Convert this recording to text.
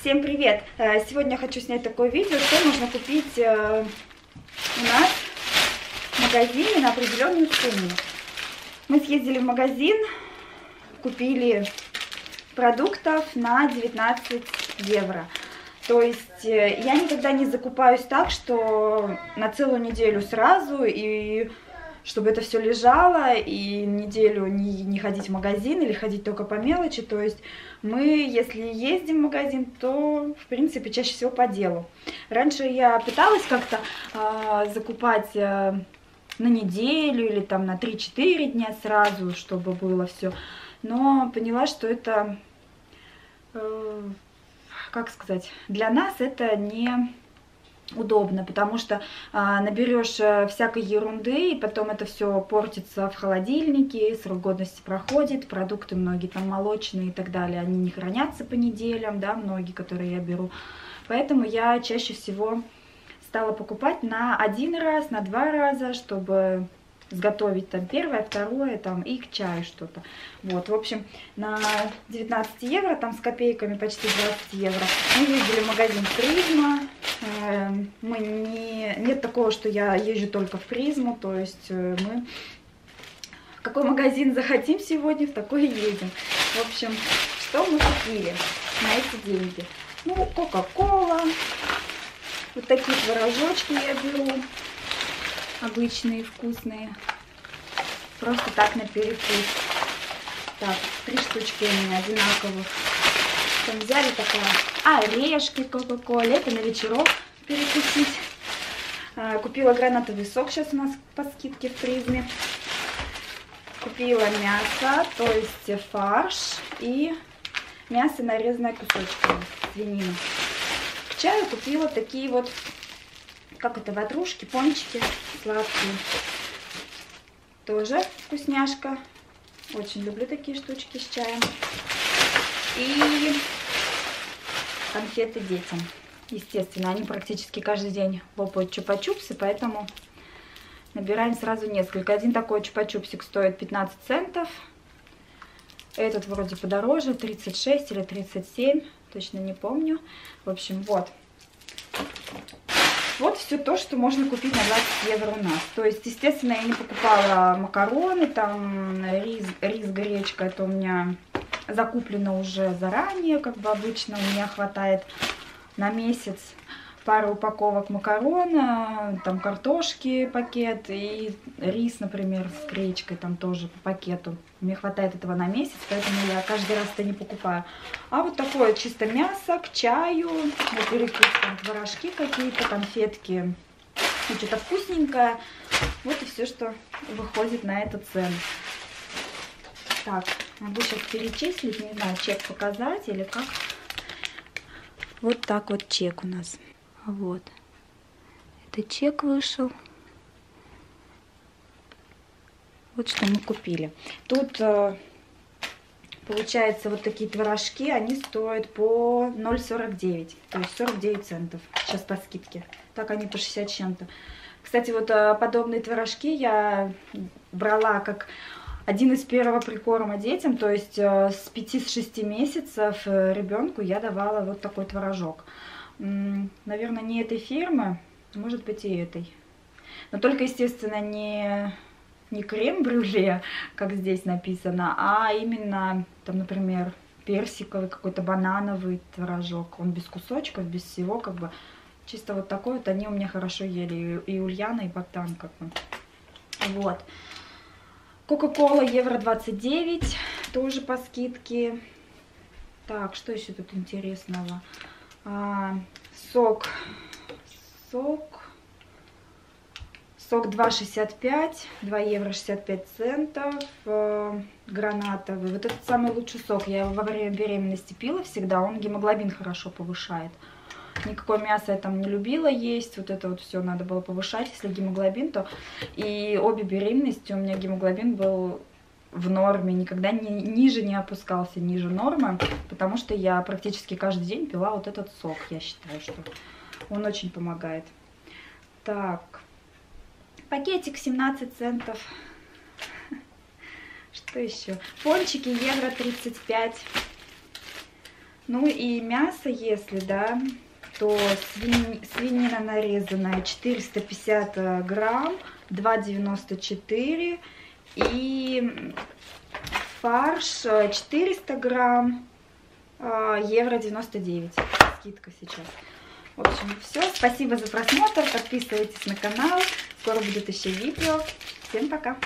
Всем привет! Э, сегодня хочу снять такое видео, что можно купить э, у нас в магазине на определенную сумму. Мы съездили в магазин, купили продуктов на 19 евро. То есть э, я никогда не закупаюсь так, что на целую неделю сразу и чтобы это все лежало и неделю не, не ходить в магазин или ходить только по мелочи. То есть мы, если ездим в магазин, то, в принципе, чаще всего по делу. Раньше я пыталась как-то э, закупать э, на неделю или там на 3-4 дня сразу, чтобы было все. Но поняла, что это, э, как сказать, для нас это не удобно, потому что а, наберешь э, всякой ерунды, и потом это все портится в холодильнике, срок годности проходит, продукты многие там молочные и так далее, они не хранятся по неделям, да, многие, которые я беру. Поэтому я чаще всего стала покупать на один раз, на два раза, чтобы сготовить там первое, второе, там и к чаю что-то. Вот, в общем, на 19 евро, там с копейками почти 20 евро, мы ездили в магазин Призма. Э, мы не, нет такого, что я езжу только в Призму, то есть э, мы какой магазин захотим сегодня, в такой едем. В общем, что мы купили на эти деньги? Ну, Кока-Кола, вот такие творожочки я беру обычные, вкусные. Просто так на перекус. Так, три штучки у меня одинаковых. Там взяли такое. А, орешки Кока-Коле. Это на вечерок перекусить. А, купила гранатовый сок. Сейчас у нас по скидке в призме. Купила мясо, то есть фарш и мясо нарезанное кусочками, свинину. К чаю купила такие вот как это, ватрушки, пончики сладкие. Тоже вкусняшка. Очень люблю такие штучки с чаем. И конфеты детям. Естественно, они практически каждый день лопают чупа-чупсы, поэтому набираем сразу несколько. Один такой чупа-чупсик стоит 15 центов. Этот вроде подороже, 36 или 37, точно не помню. В общем, вот. Вот все то, что можно купить на 20 евро у нас. То есть, естественно, я не покупала макароны, там рис, рис гречка, это у меня закуплено уже заранее, как бы обычно у меня хватает на месяц пару упаковок макарона, там картошки пакет и рис, например, с гречкой там тоже по пакету. Мне хватает этого на месяц, поэтому я каждый раз это не покупаю. А вот такое чисто мясо к чаю, на перекус там творожки какие-то, конфетки, ну, что-то вкусненькое. Вот и все, что выходит на эту цену. Так, могу сейчас перечислить, не знаю, чек показать или как. Вот так вот чек у нас. Вот. Это чек вышел. Вот что мы купили. Тут э, получается вот такие творожки, они стоят по 0,49, то есть 49 центов. Сейчас по скидке. Так они по 60 чем-то. Кстати, вот э, подобные творожки я брала как один из первого прикорма детям, то есть э, с 5-6 месяцев ребенку я давала вот такой творожок наверное, не этой фирмы, может быть и этой. Но только, естественно, не, не крем-брюле, как здесь написано, а именно, там, например, персиковый, какой-то банановый творожок. Он без кусочков, без всего, как бы. Чисто вот такой вот они у меня хорошо ели. И Ульяна, и Богдан, как бы. Вот. Кока-кола евро 29, тоже по скидке. Так, что еще тут интересного? А, сок, сок, сок 2,65, 2 евро 65 центов, э, гранатовый. Вот этот самый лучший сок, я его во время беременности пила всегда, он гемоглобин хорошо повышает. Никакое мясо я там не любила есть, вот это вот все надо было повышать, если гемоглобин, то и обе беременности у меня гемоглобин был в норме, никогда не, ниже не опускался, ниже нормы, потому что я практически каждый день пила вот этот сок, я считаю, что он очень помогает. Так, пакетик 17 центов. Что еще? Пончики евро 35. Ну и мясо, если, да, то свини, свинина нарезанная 450 грамм, 2,94 и фарш 400 грамм, а, евро 99, скидка сейчас. В общем, все. Спасибо за просмотр, подписывайтесь на канал, скоро будет еще видео. Всем пока!